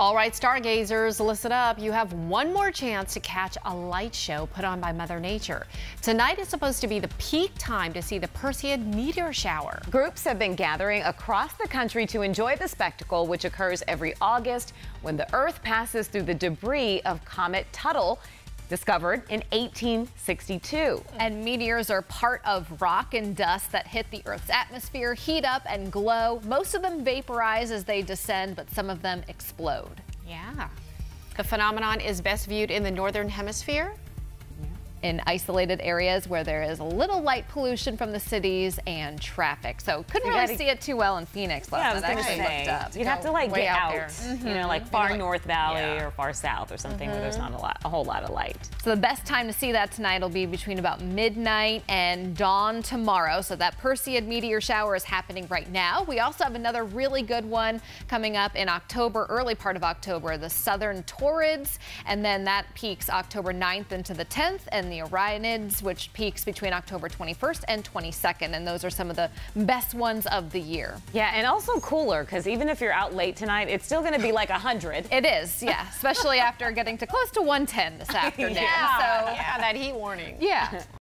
All right, stargazers, listen up. You have one more chance to catch a light show put on by Mother Nature. Tonight is supposed to be the peak time to see the Perseid meteor shower. Groups have been gathering across the country to enjoy the spectacle, which occurs every August when the Earth passes through the debris of Comet Tuttle discovered in 1862. And meteors are part of rock and dust that hit the Earth's atmosphere, heat up and glow. Most of them vaporize as they descend, but some of them explode. Yeah. The phenomenon is best viewed in the northern hemisphere in isolated areas where there is a little light pollution from the cities and traffic. So couldn't You really gotta- see it too well in Phoenix last Yeah, I was night. gonna actually say, looked up. you'd have to like get out out, there. Mm-hmm. you know, like mm-hmm. far like- North Valley yeah. or far south or something where there's mm-hmm. not a lot, a whole lot of light. So the best time to see that tonight will be between about midnight and dawn tomorrow. So that Perseid meteor shower is happening right now. We also have another really good one coming up in October, early part of October, the Southern Taurids, and then that peaks October 9th into the 10th, and the Orionids, which peaks between October 21st and 22nd, and those are some of the best ones of the year. Yeah, and also cooler because even if you're out late tonight, it's still going to be like 100. It is, yeah, especially after getting to close to 110 this afternoon. Yeah. So, Yeah, that heat warning. yeah.